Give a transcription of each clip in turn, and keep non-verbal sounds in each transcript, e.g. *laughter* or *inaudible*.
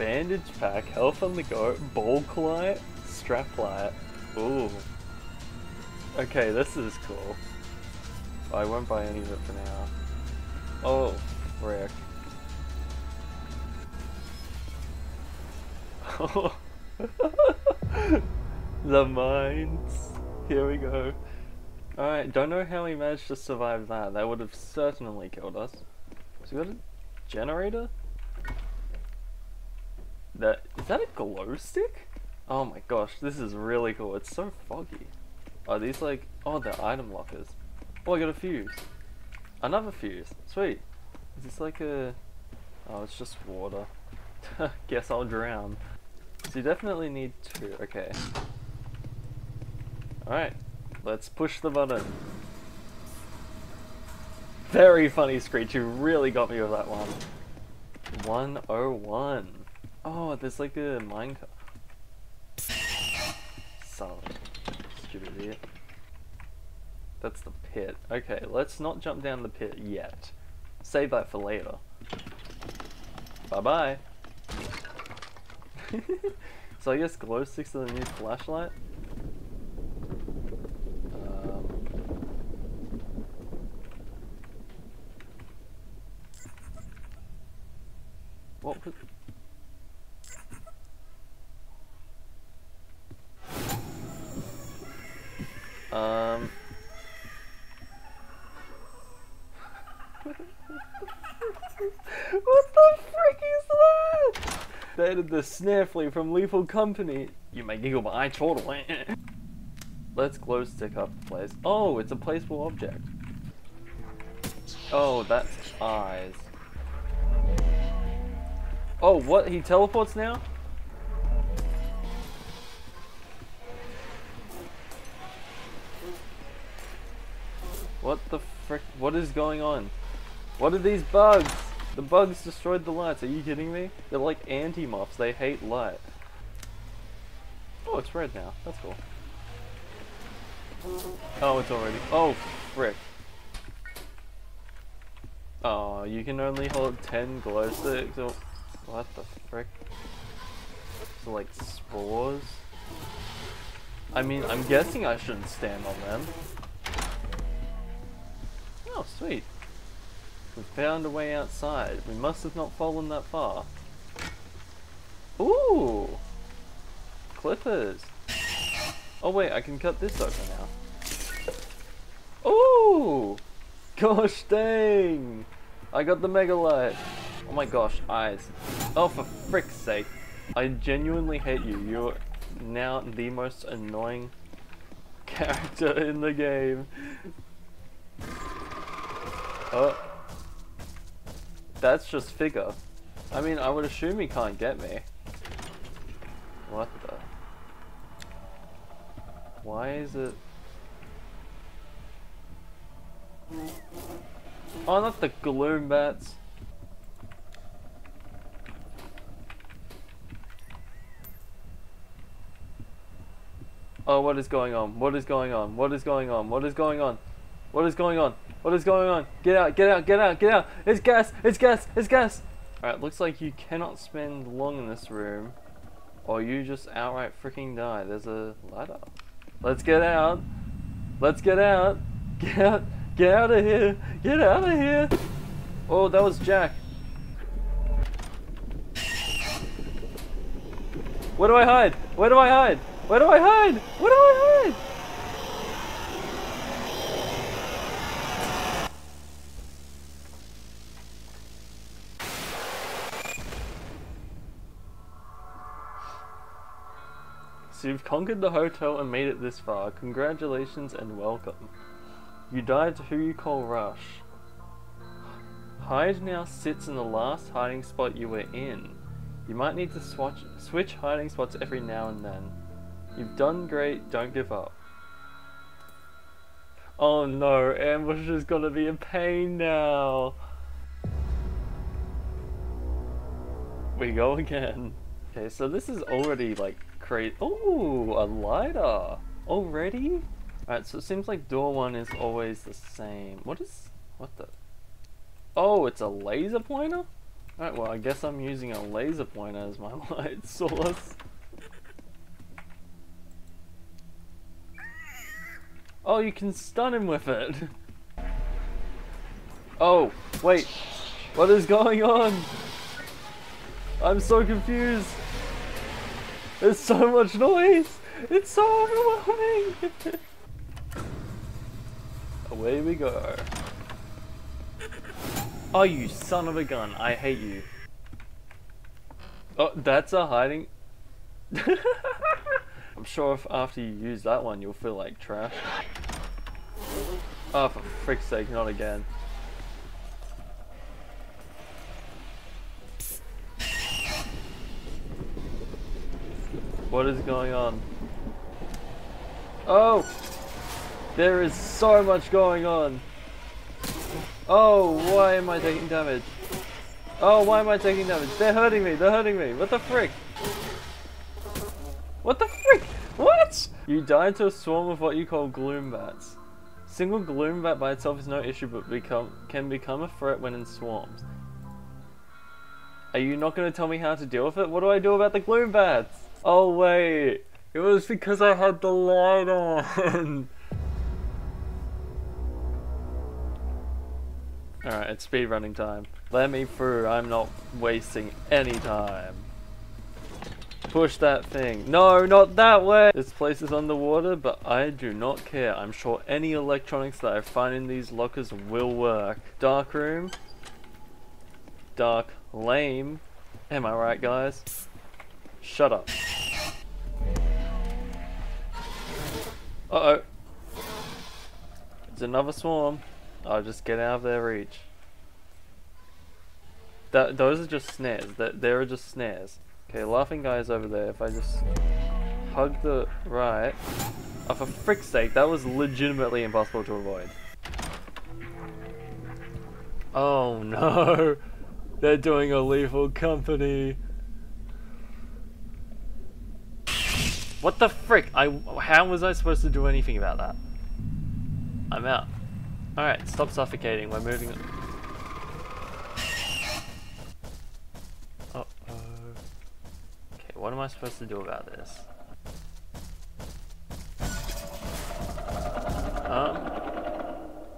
bandage pack, health on the go, bulk light, strap light. Ooh. Okay, this is cool. I won't buy any of it for now. Oh, frick. *laughs* the mines. Here we go. Alright, don't know how we managed to survive that. That would have certainly killed us. So we got a generator? That is that a glow stick? Oh my gosh, this is really cool. It's so foggy. Are these like oh they're item lockers. Oh I got a fuse. Another fuse. Sweet. Is this like a Oh it's just water. *laughs* Guess I'll drown. So you definitely need two. Okay. Alright. Let's push the button. Very funny screech. You really got me with that one. 101. Oh, there's like a minecart. Solid. Stupid idiot. That's the pit. Okay, let's not jump down the pit yet. Save that for later. Bye-bye. *laughs* so I guess glow sticks are the new flashlight? Um, what was... Um... what the frick is that? The Snare Flea from Lethal Company. You may giggle, but I totally. *laughs* Let's glow stick up the place. Oh, it's a placeable object. Oh, that's eyes. Oh, what? He teleports now? What the frick? What is going on? What are these bugs? The bugs destroyed the lights. Are you kidding me? They're like anti-moths. They hate light. Oh, it's red now. That's cool. Oh, it's already. Oh, frick. Oh, you can only hold 10 glow sticks. Oh, what the frick? So, like, spores? I mean, I'm guessing I shouldn't stand on them. Oh, sweet. We found a way outside. We must have not fallen that far. Ooh! Clippers. Oh wait, I can cut this open now. Ooh! Gosh dang! I got the mega light. Oh my gosh, eyes. Oh, for frick's sake. I genuinely hate you. You're now the most annoying *laughs* character in the game. Oh. That's just figure. I mean, I would assume he can't get me. What the? Why is it... Oh, not the gloom bats. Oh, what is going on? What is going on? What is going on? What is going on? What is going on? What is going on? Get out, get out, get out, get out! It's gas! It's gas! It's gas! Alright, looks like you cannot spend long in this room. Or you just outright freaking die. There's a ladder. Let's get out! Let's get out! Get out! Get out of here! Get out of here! Oh, that was Jack. Where do I hide? Where do I hide? Where do I hide? Where do I hide? You've conquered the hotel and made it this far. Congratulations and welcome. You died to who you call Rush. Hide now sits in the last hiding spot you were in. You might need to swatch, switch hiding spots every now and then. You've done great, don't give up. Oh no, Ambush is gonna be in pain now. We go again. Okay, so this is already like Oh, a lighter already. Alright, so it seems like door one is always the same. What is what the? Oh, it's a laser pointer. Alright, well I guess I'm using a laser pointer as my *laughs* light source. Oh, you can stun him with it. *laughs* Oh, wait. What is going on? I'm so confused. There's so much noise. It's so overwhelming. *laughs* Away we go. Oh, you son of a gun. I hate you. Oh, that's a hiding. *laughs* I'm sure if after you use that one, you'll feel like trash. Oh, for frick's sake, not again. What is going on? Oh! There is so much going on! Oh, why am I taking damage? Oh, why am I taking damage? They're hurting me, they're hurting me. What the frick? What the frick? What? You die to a swarm of what you call gloom bats. Single gloom bat by itself is no issue but become can become a threat when in swarms. Are you not going to tell me how to deal with it? What do I do about the gloom bats? Oh wait, it was because I had the light on. *laughs* Alright, it's speedrunning time. Let me through, I'm not wasting any time. Push that thing. No, not that way! This place is underwater, but I do not care. I'm sure any electronics that I find in these lockers will work. Dark room. Dark lame. Am I right, guys? Shut up. Uh-oh. It's another swarm. I'll just get out of their reach. That, those are just snares. That There are just snares. Okay, laughing guy's over there. If I just hug the right. Oh, for frick's sake, that was legitimately impossible to avoid. Oh no! *laughs* They're doing a lethal company. What the frick? I how was I supposed to do anything about that? I'm out. Alright, stop suffocating. We're moving. Uh oh. Okay, what am I supposed to do about this? Um.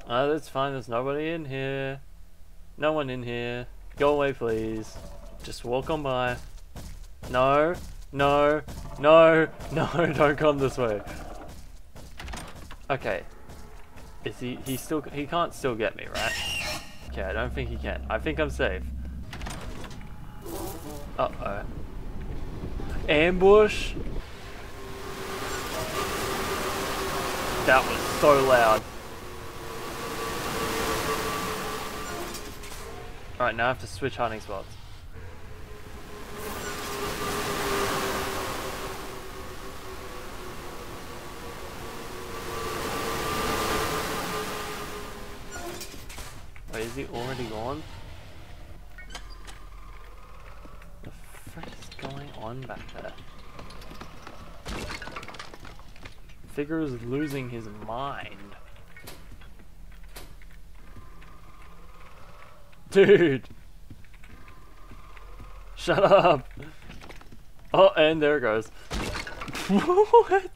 Oh, that's fine. There's nobody in here. No one in here. Go away, please. Just walk on by. No. No, no, no, *laughs* don't come this way. Okay. Is he, he still, he can't still get me, right? Okay, I don't think he can. I think I'm safe. Uh-oh. Ambush? That was so loud. Alright, now I have to switch hunting spots. Wait, is he already gone? What the frick is going on back there? Figure is losing his mind. Dude! Shut up! Oh, and there it goes. *laughs* what?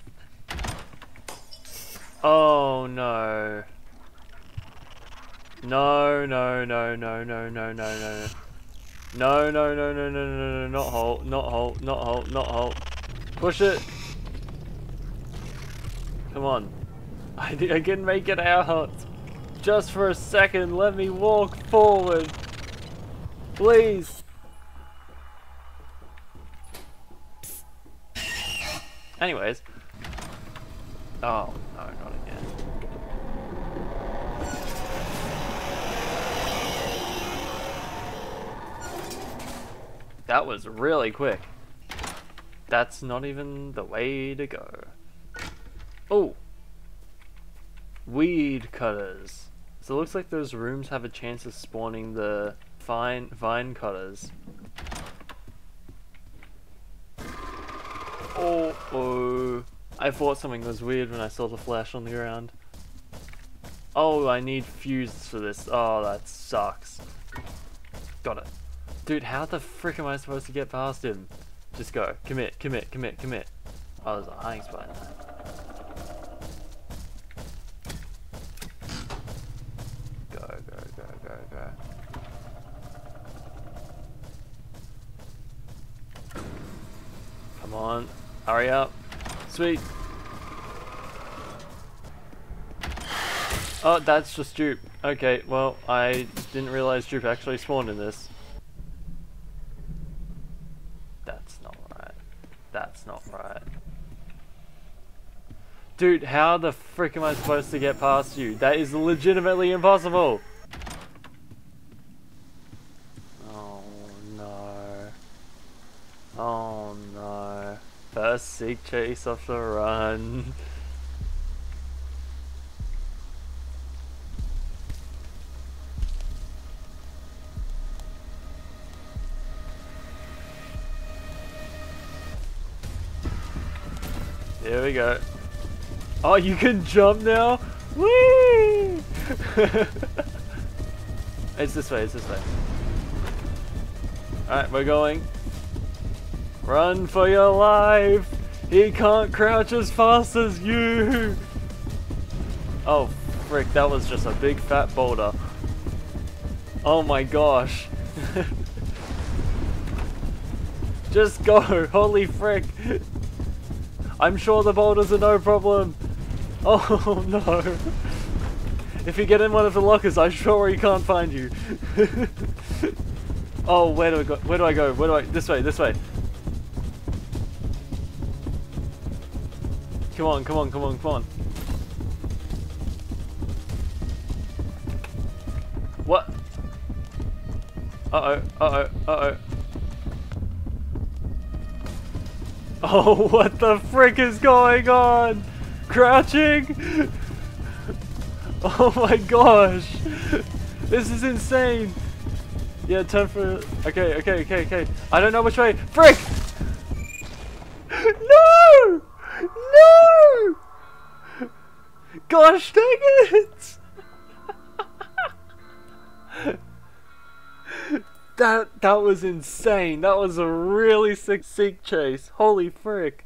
Oh no. No, no, no, no, no, no, no, no. No, no, no, no, no, no, no, not halt, not halt, not halt, not halt. Push it. Come on. I, I can make it out. Just for a second, let me walk forward. Please. Anyways. Oh, no, not again. That was really quick. That's not even the way to go. Oh! Weed cutters. So it looks like those rooms have a chance of spawning the fine vine cutters. Oh, oh. I thought something was weird when I saw the flash on the ground. Oh, I need fuses for this. Oh, that sucks. Got it. Dude, how the frick am I supposed to get past him? Just go. Commit, commit, commit, commit. Oh, there's a hiding spot in there. Go, go, go, go, go. Come on. Hurry up. Sweet. Oh, that's just dupe. Okay, well, I didn't realize dupe actually spawned in this. That's not right. That's not right. Dude, how the frick am I supposed to get past you? That is legitimately impossible! Oh no. Oh no. First seek chase off the run. Here we go. Oh, you can jump now? Whee! *laughs* it's this way, it's this way. Alright, we're going. Run for your life! He can't crouch as fast as you! Oh, frick, that was just a big fat boulder. Oh my gosh. *laughs* just go, *laughs* holy frick. I'm sure the boulders are no problem. *laughs* Oh no. If you get in one of the lockers, I'm sure he can't find you. *laughs* oh, where do I go? Where do I go? Where do I? This way, this way. Come on, come on, come on, come on. What? Uh-oh, uh-oh, uh-oh. Oh, *laughs* what the frick is going on? Crouching? *laughs* Oh my gosh. This is insane. Yeah, turn for... Okay, okay, okay, okay. I don't know which way. Frick! *laughs* No! No! Gosh dang it! *laughs* That that was insane. That was a really sick sick chase. Holy frick.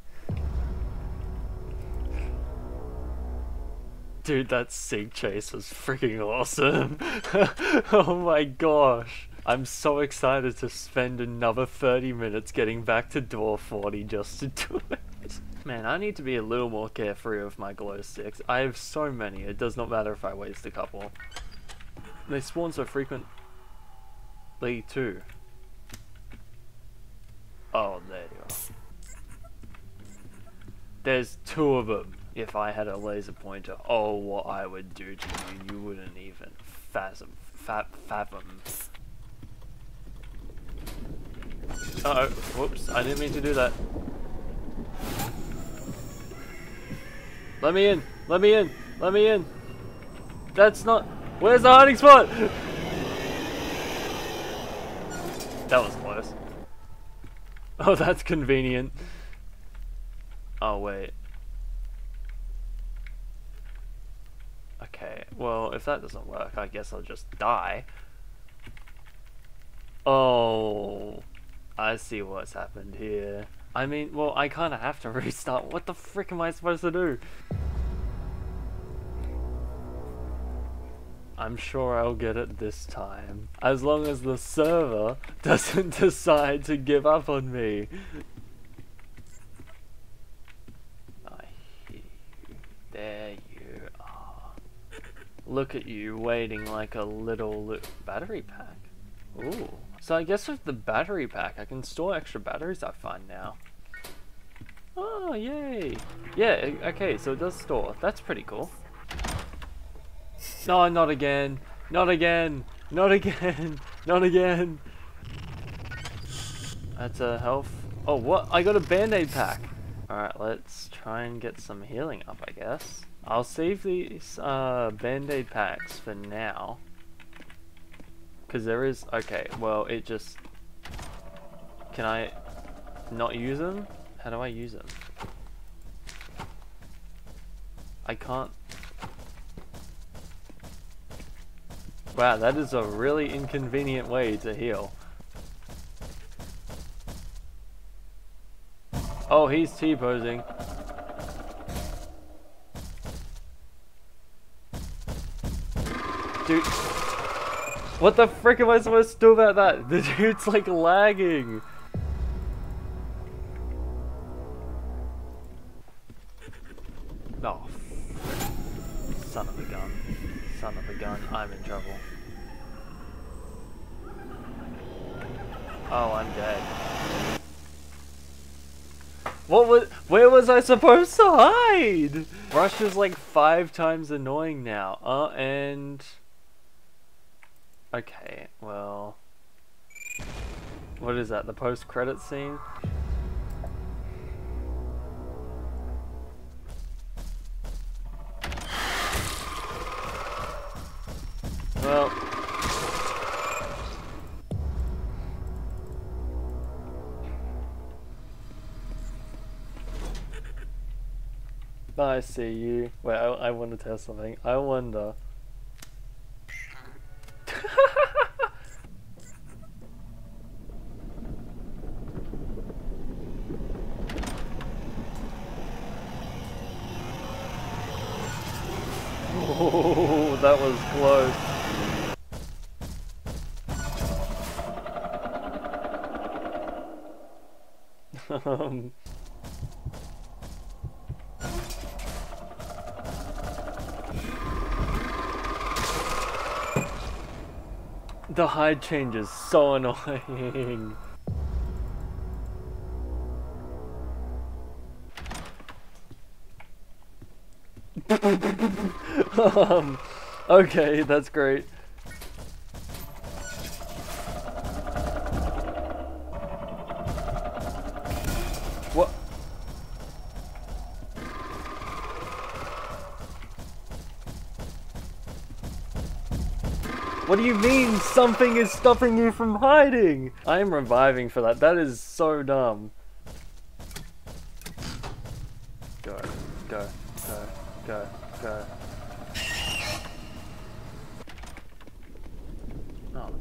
Dude, that seek chase was freaking awesome. *laughs* oh my gosh. I'm so excited to spend another 30 minutes getting back to door 40 just to do it. Man, I need to be a little more carefree with my glow sticks. I have so many, it does not matter if I waste a couple. They spawn so frequent Lee too. Oh, there you are. There's two of them. If I had a laser pointer, oh, what I would do to you, you wouldn't even fathom. Fa fathom. Uh oh, whoops, I didn't mean to do that. Let me in, let me in, let me in. That's not, where's the hiding spot? That was close. *laughs* Oh, that's convenient. Oh, wait. Okay, well, if that doesn't work, I guess I'll just die. Oh, I see what's happened here. I mean, well, I kind of have to *laughs* restart. What the frick am I supposed to do? I'm sure I'll get it this time. As long as the server *laughs* doesn't *laughs* decide to give up on me. I hear you. There you are. Look at you waiting like a little battery pack. Ooh. So I guess with the battery pack, I can store extra batteries I find now. Oh, yay. Yeah, okay, so it does store. That's pretty cool. No, not again. Not again. Not again. *laughs* Not again. That's a health. Oh, what? I got a band-aid pack. Alright, let's try and get some healing up, I guess. I'll save these uh, band-aid packs for now. Because there is... Okay, well, it just... Can I not use them? How do I use them? I can't... Wow, that is a really inconvenient way to heal. Oh, he's T-posing. Dude. What the frick am I supposed to do about that? *laughs* The dude's like lagging. Oh. Son of a gun. Son of a gun. I'm in trouble. Oh, I'm dead. What was- where was I supposed to hide? Rush is like five times annoying now. Uh, and... Okay, well... What is that, the post-credit scene? Well... I see you. Wait, I, I want to test something. I wonder... Oh, that was close. um, the hide change is so annoying. *laughs* um, okay, that's great. Do you mean something is stopping you from hiding? I am reviving for that. That is so dumb. Go, go, go, go, go. Oh, no.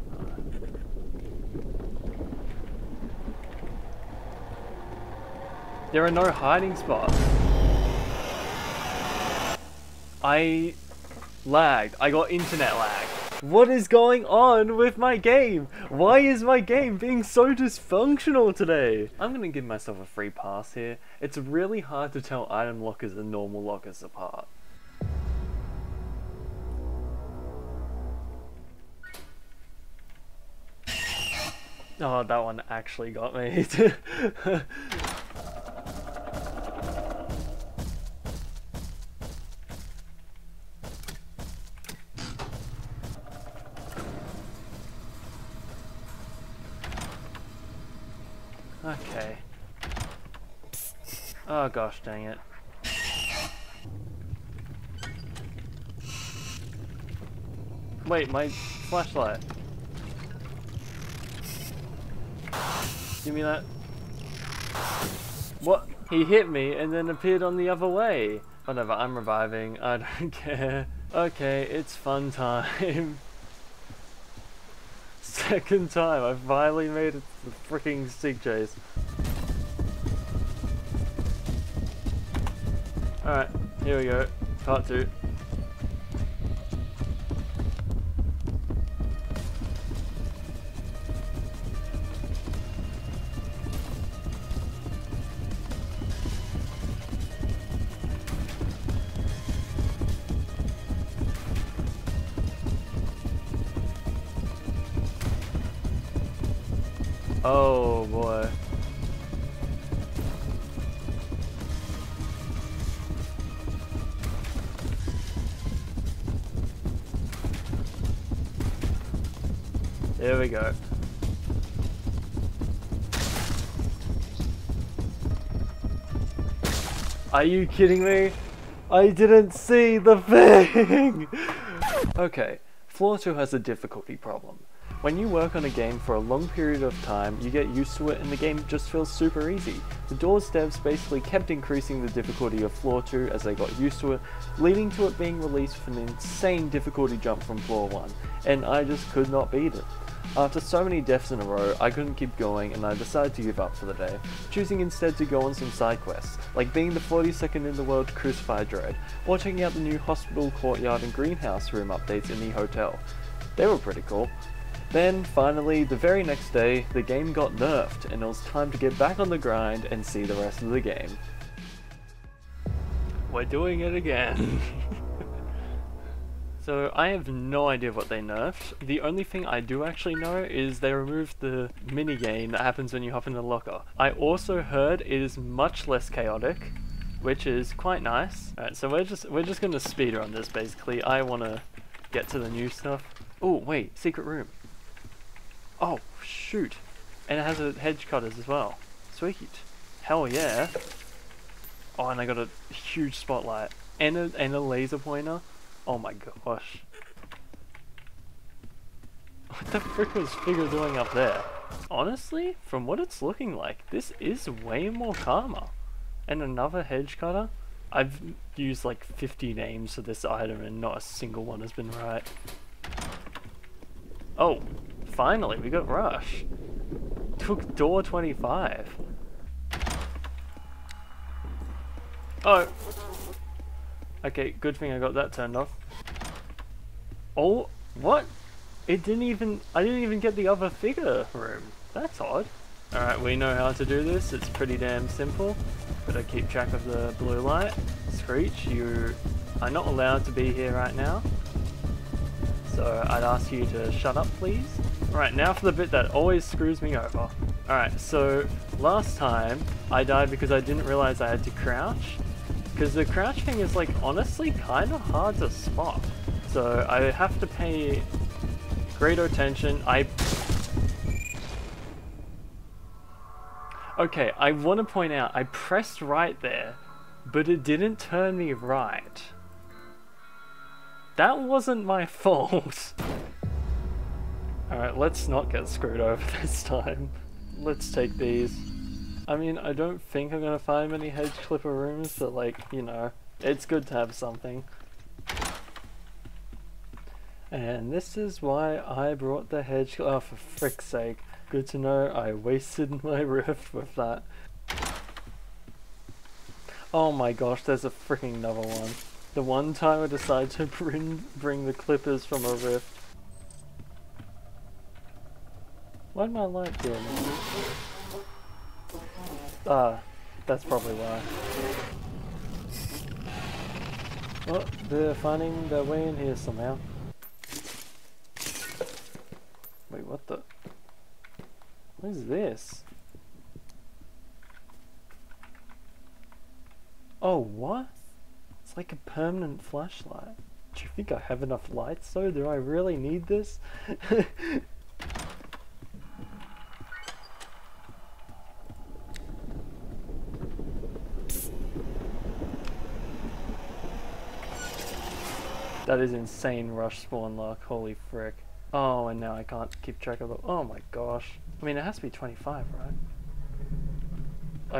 There are no hiding spots. I lagged. I got internet lag. What is going on with my game? Why is my game being so dysfunctional today? I'm gonna give myself a free pass here. It's really hard to tell item lockers and normal lockers apart. Oh, that one actually got me. *laughs* Oh gosh dang it. Wait, my flashlight. Give me that. What? He hit me and then appeared on the other way. Whatever, I'm reviving. I don't *laughs* care. Okay, it's fun time. *laughs* Second time, I finally made it to the freaking Seek Chase. Alright, here we go. Part 2. Oh boy. There we go. Are you kidding me? I didn't see the thing! *laughs* okay, Floor 2 has a difficulty problem. When you work on a game for a long period of time, you get used to it and the game just feels super easy. The Doors devs basically kept increasing the difficulty of Floor 2 as they got used to it, leading to it being released with an insane difficulty jump from Floor 1, and I just could not beat it. After so many deaths in a row, I couldn't keep going and I decided to give up for the day, choosing instead to go on some side quests, like being the 42nd in the world crucify Dread, or checking out the new hospital courtyard and greenhouse room updates in the hotel. They were pretty cool. Then, finally, the very next day, the game got nerfed and it was time to get back on the grind and see the rest of the game. We're doing it again. *laughs* so I have no idea what they nerfed. The only thing I do actually know is they removed the mini game that happens when you hop in the locker. I also heard it is much less chaotic, which is quite nice. Alright, so we're just we're just gonna speed this basically. I wanna get to the new stuff. Oh wait, secret room. Oh shoot. And it has a hedge cutters as well. Sweet. Hell yeah. Oh, and I got a huge spotlight and a, and a laser pointer. Oh my gosh. What the frick was Figure doing up there? Honestly, from what it's looking like, this is way more karma. And another hedge cutter? I've used like 50 names for this item and not a single one has been right. Oh, finally, we got Rush. Took door 25. Oh. Okay, good thing I got that turned off. Oh, what? It didn't even, I didn't even get the other figure room. That's odd. Alright, we know how to do this. It's pretty damn simple. Gotta keep track of the blue light. Screech, you are not allowed to be here right now. So I'd ask you to shut up, please. Alright, now for the bit that always screws me over. Alright, so last time I died because I didn't realize I had to crouch. Because the crouch thing is like honestly kind of hard to spot. So I have to pay greater attention. I... Okay, I want to point out, I pressed right there, but it didn't turn me right. That wasn't my *laughs* fault. Alright, let's not get screwed over *laughs* this time. Let's take these. I mean, I don't think I'm gonna find many hedge clipper rooms, but like, you know, it's good to have something. And this is why I brought the hedge, oh for frick's sake. Good to know I wasted *laughs* my rift with that. Oh my gosh, there's a freaking another one. The one time I decided to bring, bring the clippers from a rift. Why'd my light dim? Ah, that's probably why. Well, they're finding their way in here somehow. Wait, what the? What is this? Oh, what? It's like a permanent flashlight. Do you think I have enough lights though? Do I really need this? *laughs* That is insane rush spawn luck, holy frick. Oh, and now I can't keep track of the- oh my gosh. I mean, it has to be 25, right?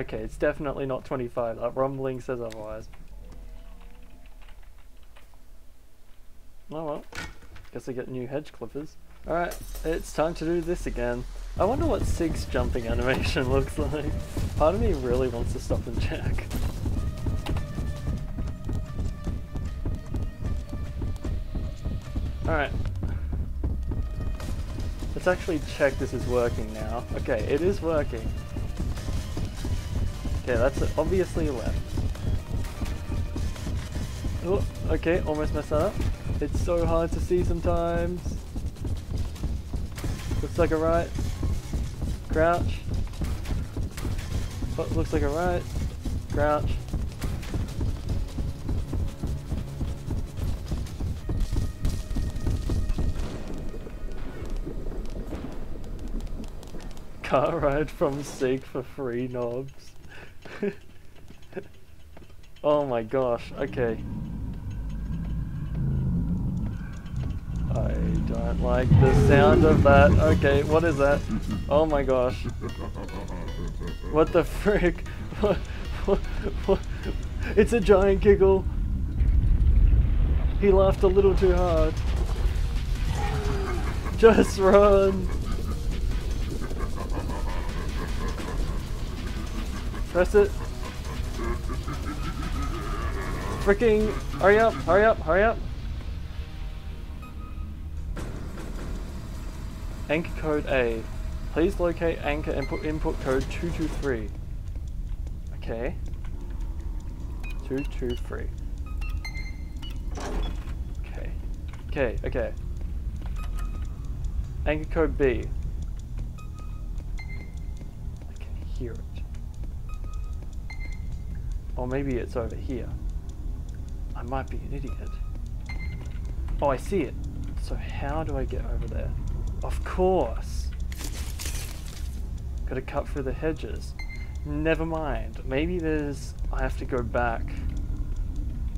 Okay, it's definitely not 25, that rumbling says otherwise. Oh well, guess I get new hedge clippers. Alright, it's time to do this again. I wonder what Seek's jumping animation *laughs* looks like. Part of me really wants to stop and check. Alright. Actually check this is working now. Okay, it is working. Okay, that's obviously left. Oh, okay, almost messed that up. It's so hard to see sometimes. Looks like a right. Crouch. Oh, looks like a right. Crouch. Car ride from Seek for free knobs. *laughs* oh my gosh, okay. I don't like the sound of that. Okay, what is that? Oh my gosh. What the frick? *laughs* It's a giant giggle. He laughed a little too hard. Just run. Press it. Freaking hurry up, hurry up, hurry up. Anchor code A. Please locate anchor input input code 223. Okay. 223. Okay. Okay, okay. Anchor code B. I can hear it. Or maybe it's over here. I might be an idiot. Oh, I see it. So how do I get over there? Of course. Gotta cut through the hedges. Never mind. Maybe there's... I have to go back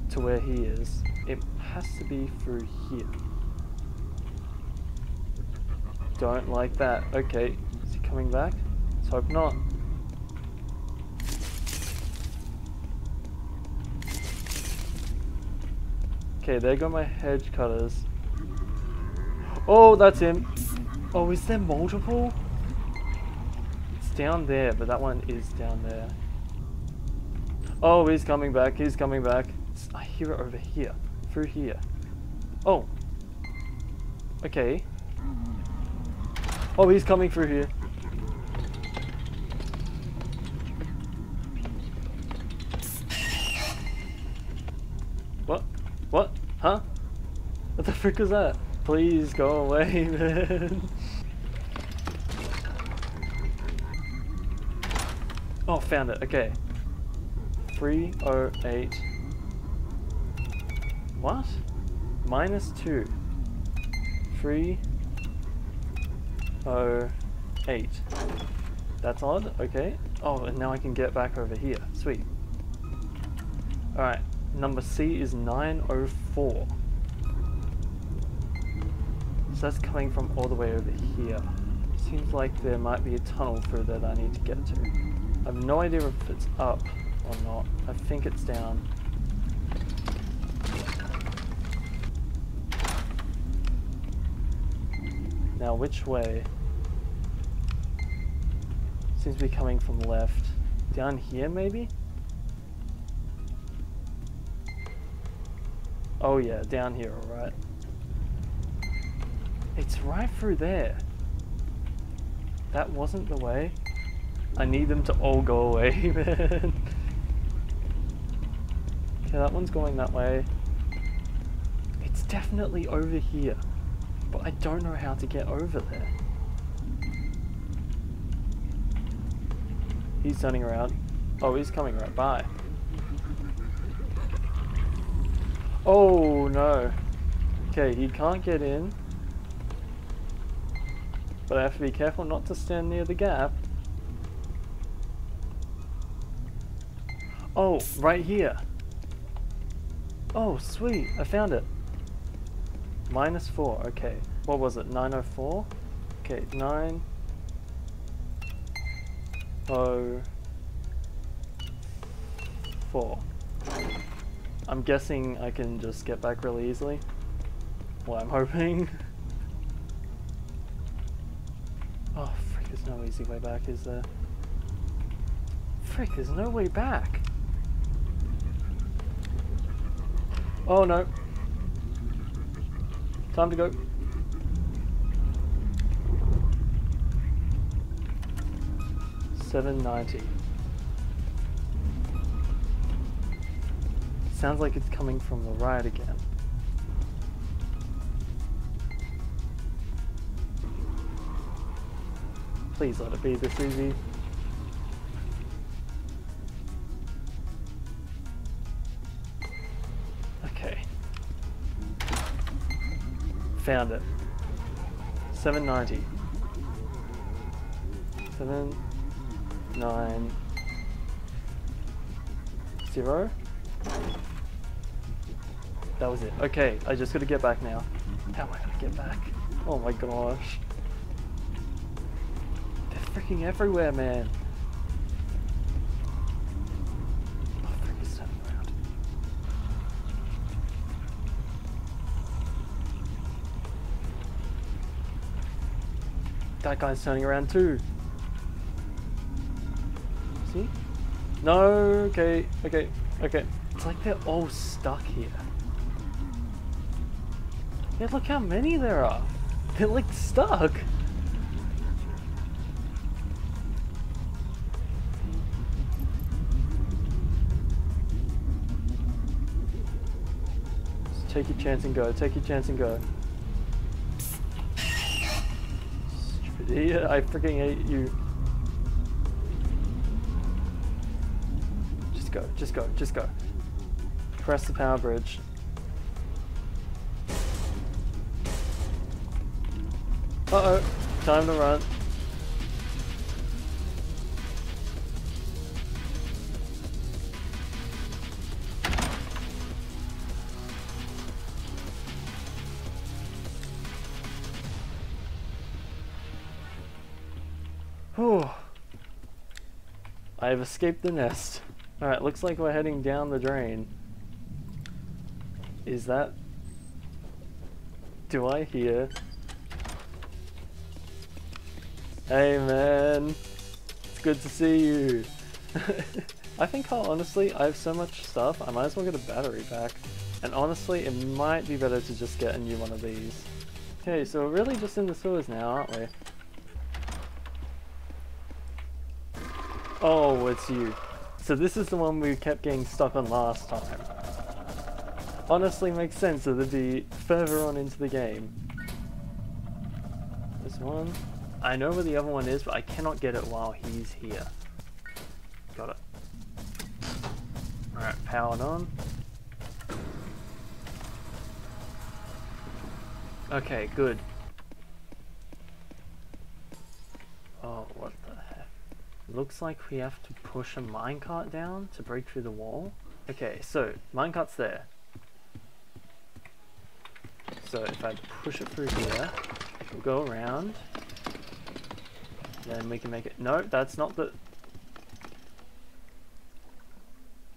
to where he is. It has to be through here. Don't like that. Okay. Is he coming back? Let's hope not. Okay, there go my hedge cutters. Oh, that's him. Oh, is there multiple? It's down there, but that one is down there. Oh, he's coming back. He's coming back. It's, I hear it over here. Through here. Oh. Okay. Oh, he's coming through here. Frick was that? Please go away, *laughs* man. Oh, found it. Okay. 308. What? Minus 2. 308. That's odd. Okay. Oh, and now I can get back over here. Sweet. Alright. Number C is 904. So that's coming from all the way over here. Seems like there might be a tunnel through that I need to get to. I have no idea if it's up or not. I think it's down. Now which way? Seems to be coming from left. Down here maybe? Oh yeah, down here, alright. It's right through there. That wasn't the way. I need them to all go away, *laughs* man. Okay, that one's going that way. It's definitely over here. But I don't know how to get over there. He's turning around. Oh, he's coming right by. Oh, no. Okay, he can't get in. But I have to be careful not to stand near the gap. Oh, right here. Oh, sweet. I found it. Minus 4. Okay. What was it? 904? Okay, 9... Oh... 4. I'm guessing I can just get back really easily. Well, I'm hoping. *laughs* no easy way back, is there? Frick, there's no way back. Oh no. Time to go. Seven ninety. Sounds like it's coming from the right again. Please let it be this easy. Okay. Found it. 790. 7, 9, 0. That was it. Okay, I just gotta get back now. How am I gonna get back? Oh my gosh. They're everywhere, man. That guy's turning around too. See? No, okay, okay, okay. It's like they're all stuck here. Yeah, look how many there are. They're like stuck. Take your chance and go. Take your chance and go. Stupid. I freaking hate you. Just go. Just go. Just go. Press the power bridge. Uh-oh. Time to run. I have escaped the nest. Alright, looks like we're heading down the drain. Is that... Do I hear... Hey man, it's good to see you. *laughs* I think I'll honestly, I have so much stuff, I might as well get a battery pack. And honestly, it might be better to just get a new one of these. Okay, so we're really just in the sewers now, aren't we? Oh, it's you. So this is the one we kept getting stuck on last time. Honestly makes sense that it'd be further on into the game. This one. I know where the other one is, but I cannot get it while he's here. Got it. Alright, powered on. Okay, good. Oh, what the heck. Looks like we have to push a minecart down to break through the wall. Okay, so, minecart's there. So if I push it through here, we'll go around. Then we can make it... No, that's not the...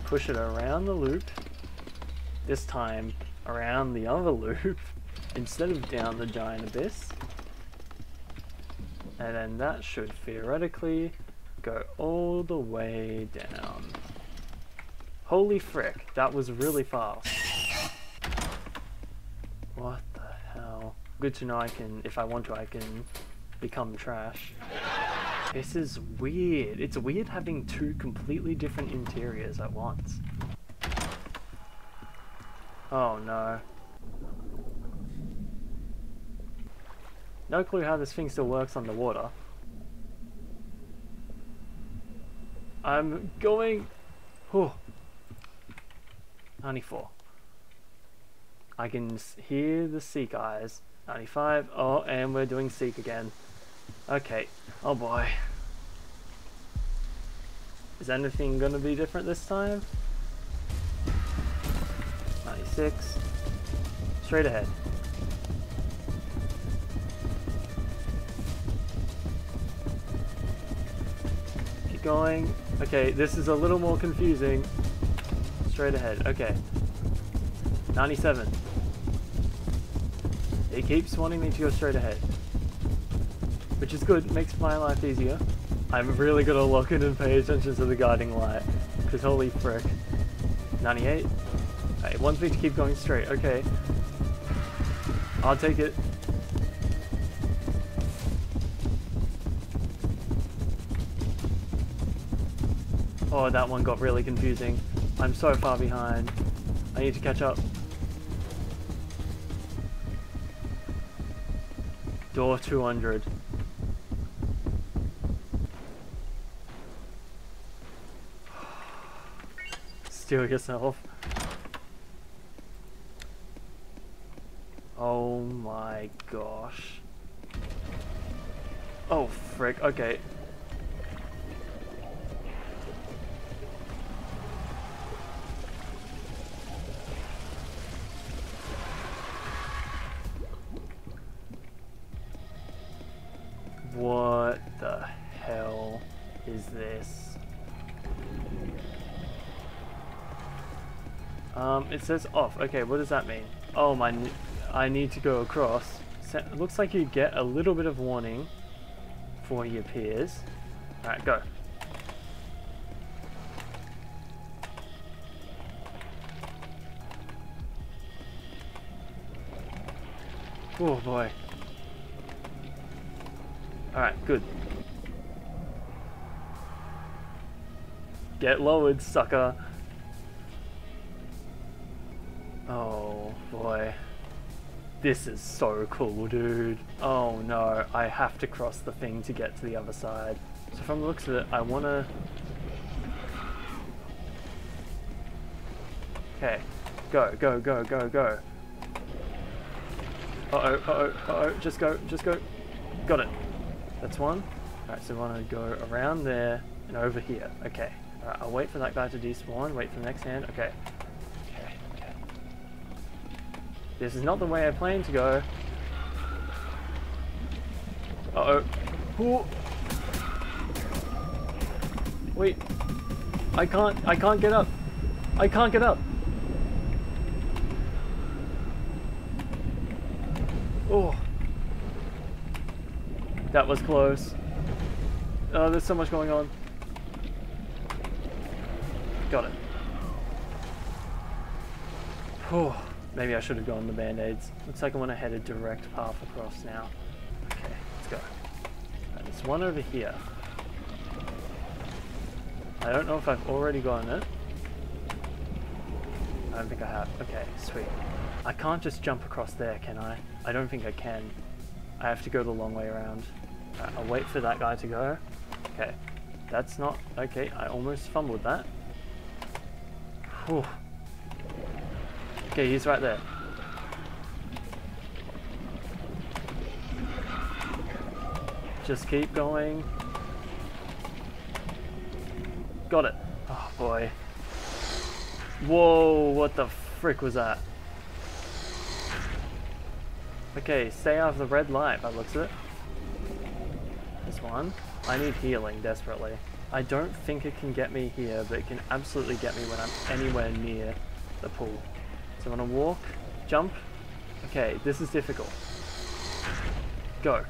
Push it around the loop. This time, around the other *laughs* loop. Instead of down the giant abyss. And then that should theoretically go all the way down. Holy frick, that was really fast. What the hell? Good to know I can, if I want to, I can become trash. This is weird. It's weird having two completely different interiors at once. Oh no. No clue how this thing still works underwater. I'm going... Whew. 94. I can hear the Seek eyes. 95. Oh, and we're doing Seek again. Okay. Oh boy. Is anything gonna be different this time? 96. Straight ahead. Keep going. Okay, this is a little more confusing. Straight ahead. Okay. 97. It keeps wanting me to go straight ahead. Which is good, makes my life easier. I'm really gonna lock in and pay attention to the guiding light. Because holy frick. 98? It wants me to keep going straight, okay. I'll take it. Oh, that one got really confusing. I'm so far behind. I need to catch up. Door 200. *sighs* Steel yourself. Oh my gosh. Oh frick, okay. says off. Okay, what does that mean? Oh, my, I need to go across. So it looks like you get a little bit of warning for your peers. Alright, go. Oh boy. Alright, good. Get lowered, sucker. This is so cool, dude. Oh no, I have to cross the thing to get to the other side. So from the looks of it, I wanna... Okay, go, go, go, go, go. Uh-oh, uh-oh, uh-oh, just go, just go. Got it. That's one. Alright, so we want to go around there and over here. Okay. Alright, I'll wait for that guy to despawn, wait for the next hand. Okay, This is not the way I planned to go. Uh-oh. Ooh. Wait. I can't, I can't get up. I can't get up. Oh. That was close. Oh, there's so much going on. Got it. Oh, maybe I should have gone the band-aids. Looks like I want to head a direct path across now. Okay, let's go. Right, there's one over here. I don't know if I've already gotten it. I don't think I have. Okay, sweet. I can't just jump across there, can I? I don't think I can. I have to go the long way around. Right, I'll wait for that guy to go. Okay, that's not... Okay, I almost fumbled that. Whew. Okay, he's right there. Just keep going. Got it. Oh boy. Whoa, what the frick was that? Okay, stay out of the red light by looks of it. This one. I need healing desperately. I don't think it can get me here, but it can absolutely get me when I'm anywhere near the pool. So I'm gonna walk, jump. Okay, this is difficult. Go.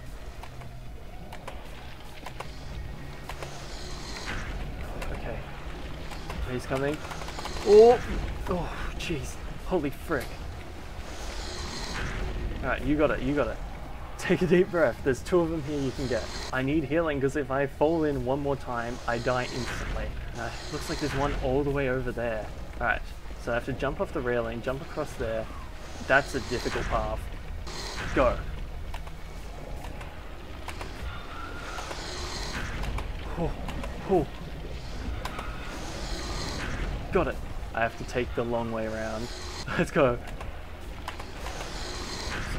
Okay. He's coming. Oh! Oh, jeez. Holy frick. Alright, you got it, you got it. Take a deep breath. There's two of them here you can get. I need healing because if I fall in one more time, I die instantly. Uh, looks like there's one all the way over there. Alright, so I have to jump off the railing, jump across there. That's a difficult path. Let's go. Oh, oh. Got it. I have to take the long way around. *laughs* Let's go.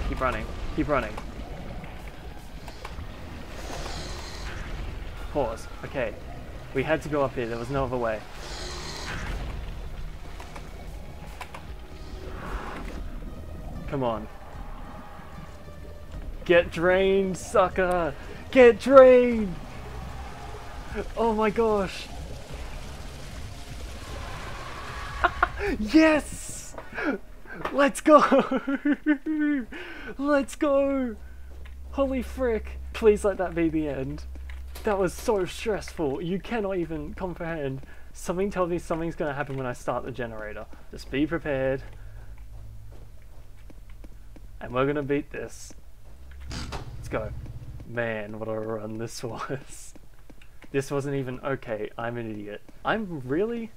Keep running. Keep running. Pause. Okay. We had to go up here. There was no other way. Come on. Get drained, sucker! Get drained! Oh my gosh! *laughs* yes! Let's go! *laughs* Let's go! Holy frick! Please let that be the end. That was so stressful. You cannot even comprehend. Something tells me something's going to happen when I start the generator. Just be prepared. And we're to beat this. Let's go. Man, what a run this *laughs* was. This wasn't even okay. I'm an idiot. I'm really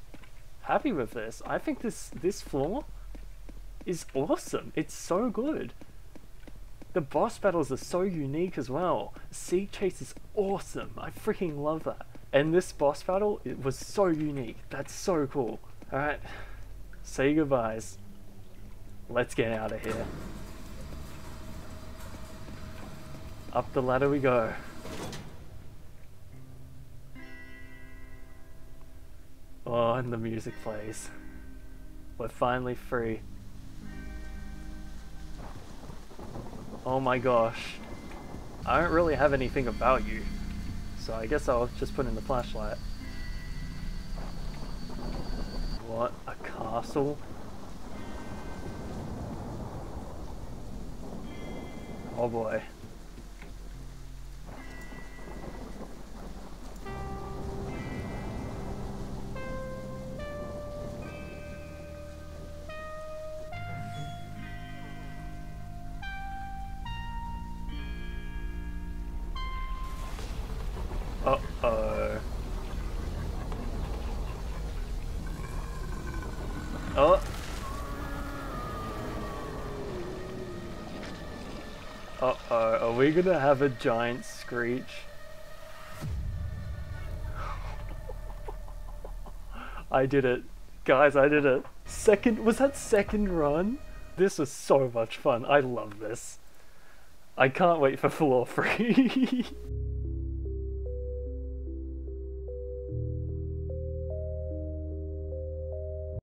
happy with this. I think this this floor is awesome. It's so good. The boss battles are so unique as well. Seek Chase is awesome. I freaking love that. And this boss battle it was so unique. That's so cool. Alright, say goodbyes. Let's get out of here. Up the ladder we go. Oh, and the music plays. We're finally free. Oh my gosh. I don't really have anything about you. So I guess I'll just put in the flashlight. What? A castle? Oh boy. We gonna have a giant screech? I did it. Guys, I did it. Second, was that second run? This was so much fun. I love this. I can't wait for floor three. *laughs*